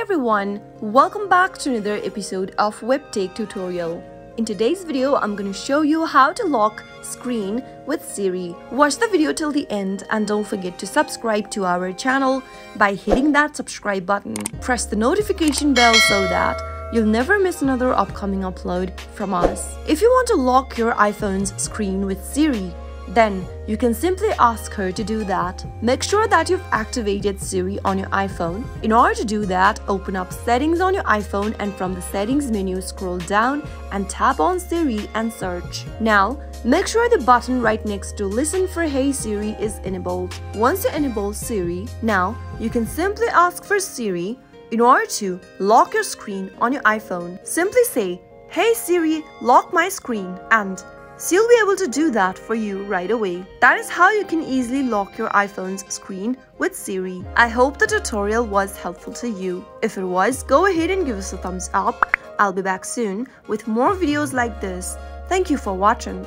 everyone, welcome back to another episode of WebTech tutorial. In today's video, I'm going to show you how to lock screen with Siri. Watch the video till the end and don't forget to subscribe to our channel by hitting that subscribe button. Press the notification bell so that you'll never miss another upcoming upload from us. If you want to lock your iPhone's screen with Siri, then you can simply ask her to do that. Make sure that you've activated Siri on your iPhone. In order to do that, open up settings on your iPhone and from the settings menu scroll down and tap on Siri and search. Now, make sure the button right next to listen for Hey Siri is enabled. Once you enable Siri, now you can simply ask for Siri in order to lock your screen on your iPhone. Simply say, Hey Siri, lock my screen and She'll be able to do that for you right away. That is how you can easily lock your iPhone's screen with Siri. I hope the tutorial was helpful to you. If it was, go ahead and give us a thumbs up. I'll be back soon with more videos like this. Thank you for watching.